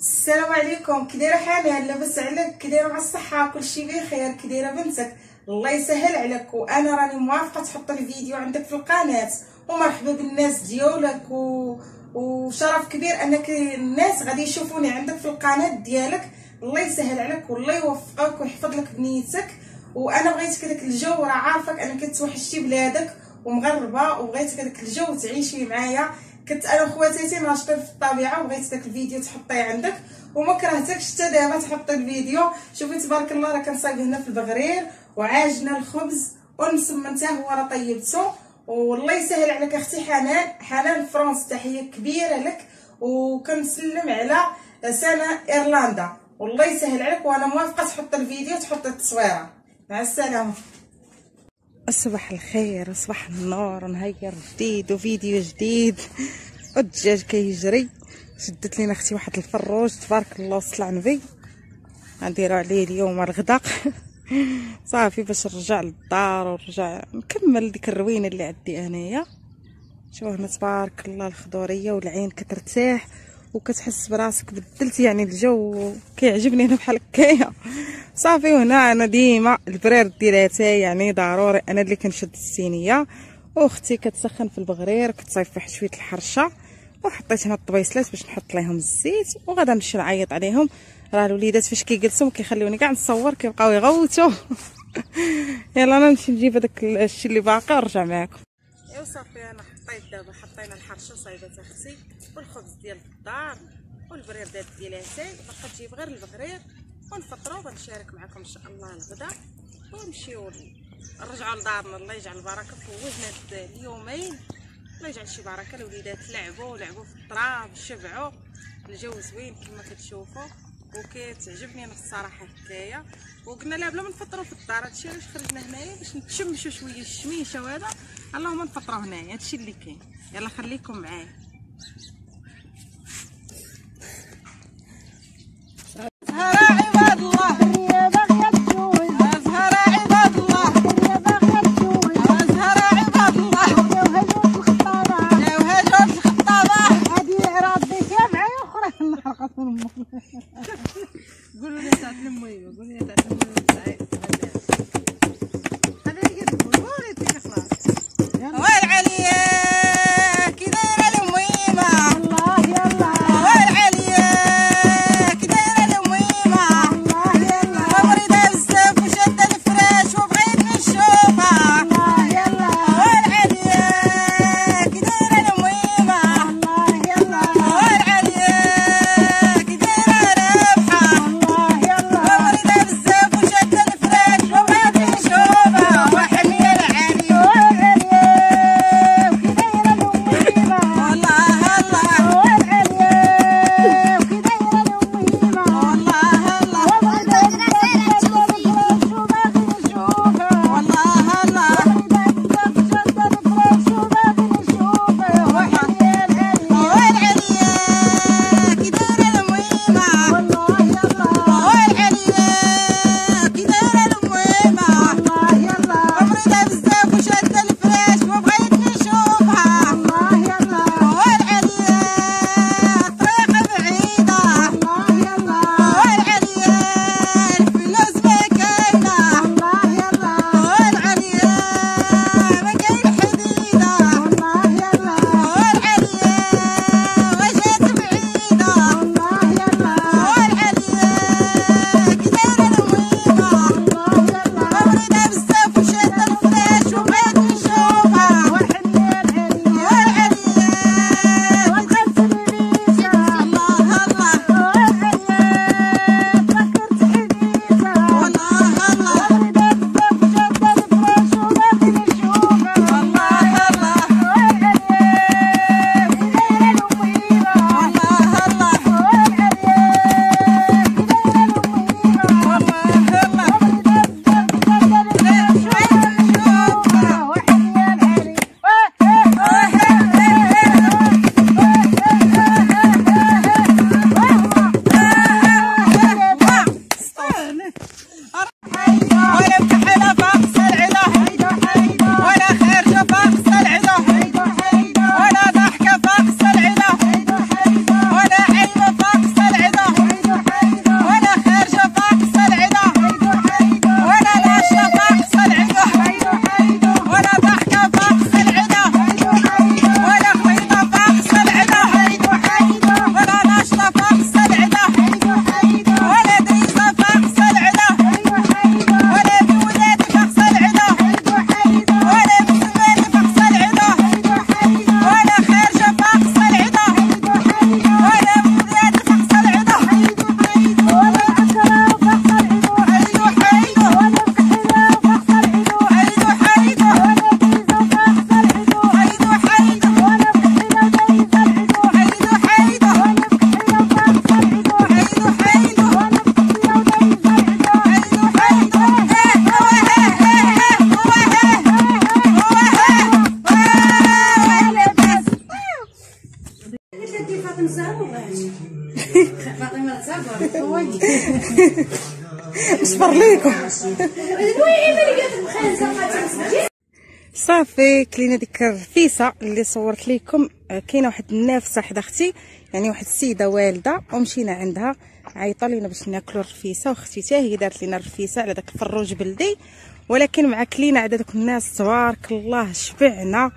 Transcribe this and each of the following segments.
السلام عليكم. دايره حنان لاباس عليك كي دايره مع الصحة كلشي بخير. كي دايره بنتك الله يسهل عليك. وأنا راني موافقة تحط الفيديو عندك في القناة. ومرحبا بالناس ديالك. و... وشرف كبير أنك الناس غادي يشوفوني عندك في القناة ديالك. الله يسهل عليك والله يوفقك ويحفظ لك بنيتك. وأنا بغيتك داك الجو راه عارفك انك توحشتي بلادك ومغربة وبغيتك داك الجو تعيشي معايا. كنت أنا وخواتاتي ناشطين في الطبيعة وبغيت داك الفيديو تحطيه عندك. وما كرهتكش حتى دابا تحطي الفيديو. شوفي تبارك الله راه كنصايب هنا في البغرير وعاجنا الخبز. هو راه طيبته والله يسهل عليك أختي حنان حنان فرنسا تحية كبيرة لك. وكنسلم على سنة إيرلندا. والله يسهل عليك وأنا موافقة تحط الفيديو تحط التصويرة. مع السلامة. صباح الخير صباح النور نهير جديد وفيديو جديد. والدجاج كيجري شدت لينا أختي واحد الفروج تبارك الله وصل النبي. غنديرو عليه اليوم الغداء. صافي باش نرجع للدار ونرجع نكمل ديك الروينة اللي عندي أنايا. شوف هنا تبارك الله الخضورية والعين كترتاح. وكتحس براسك بدلت يعني الجو كيعجبني أنا بحال هكايا. صافي وهنا أنا ديما البرير ديالاتي يعني ضروري أنا اللي كنشد الصينيه وأختي كتسخن في البغرير كتصايب واحد شوية الحرشة. وحطيت هنا الطبيصلات باش نحط ليهم الزيت وغادا نمشي نعيط عليهم. راه الوليدات فاش كيجلسوا كيخليوني كاع نصور كيبقاو يغوتوا. يلا أنا نمشي نجيب هذاك الشيء اللي باقي ونرجع معكم ايوا صافي أنا حطيت دابا حطينا الحرشة صايبات أختي والخبز ديال الدار والبرير ديال ديالاتي باقا تجيب غير البغرير. ونفطروا ونشارك معكم إن شاء الله الغداء ونمشيو نرجعوا لدارنا. الله يجعل البركة فوجنا اليومين. الله يجعل شي بركة. الوليدات لعبوا لعبوا في التراب شبعوا. الجو زوين كما كتشوفوا. وكتعجبني أنا الصراحة هكايا وقلنا لا بلا ما نفطروا في الدار هادشي علاش خرجنا هنايا باش نتشمشوا شوية الشميشة وهذا. اللهم نفطروا هنايا هادشي اللي كاين. يلا خليكم معايا. نشبر ليكم وين اللي قالت بخير صافي كلينا ديك الرفيسه اللي صورت لكم كاينة واحد النافسه حدا أختي يعني واحد السيده والده ومشينا عندها عيطه لينا باش ناكلوا الرفيسه واختي حتى هي دارت لنا الرفيسه على داك الفروج بلدي ولكن مع كلينا عدا دوك الناس تبارك الله شبعنا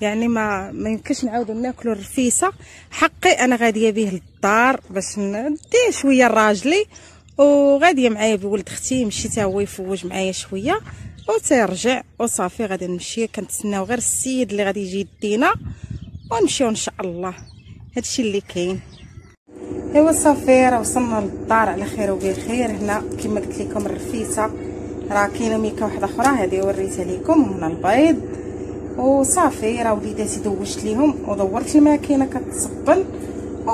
يعني ما ما يمكنش نعاودوا ناكلوا الرفيسه حقي أنا غاديه به للدار باش ندي شوية لراجلي وغاديه معايا بولد أختي مشي حتى هو يفوج معايا شوية. وترجع وصافي غادي نمشي. كنتسناو غير السيد اللي غادي يجي يدينا. ونمشيو إن شاء الله. هادشي اللي كاين. إيوا صافي راه وصلنا للدار على خير وبخير. هنا كما قلت لكم الرفيسة. راه كاينة ميكه واحدة أخرى. هذه وريتها لكم هنا البيض. وصافي راه وليداتي دوشت ليهم. ودورت الماكينة كتصبن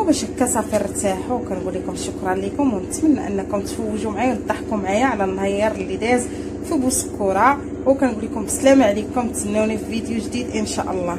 وباش هكا صافي ارتاحوا وكنقول لكم شكرا لكم ونتمنى أنكم تفوجوا معايا وتضحكوا معايا على النهار اللي داز في بوسكورة. وكنقول لكم بسلامه عليكم تسنوني في فيديو جديد إن شاء الله.